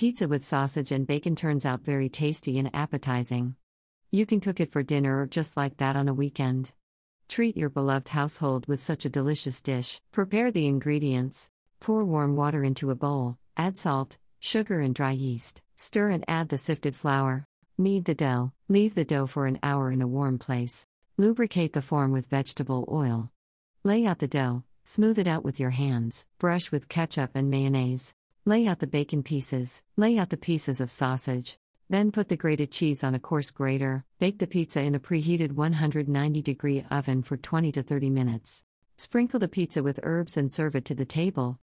Pizza with sausage and bacon turns out very tasty and appetizing. You can cook it for dinner or just like that on a weekend. Treat your beloved household with such a delicious dish. Prepare the ingredients. Pour warm water into a bowl, add salt, sugar, and dry yeast. Stir and add the sifted flour. Knead the dough. Leave the dough for an hour in a warm place. Lubricate the form with vegetable oil. Lay out the dough, smooth it out with your hands, brush with ketchup and mayonnaise. Lay out the bacon pieces, lay out the pieces of sausage. Then put the grated cheese on a coarse grater. Bake the pizza in a preheated 190 degree oven for 20 to 30 minutes. Sprinkle the pizza with herbs and serve it to the table.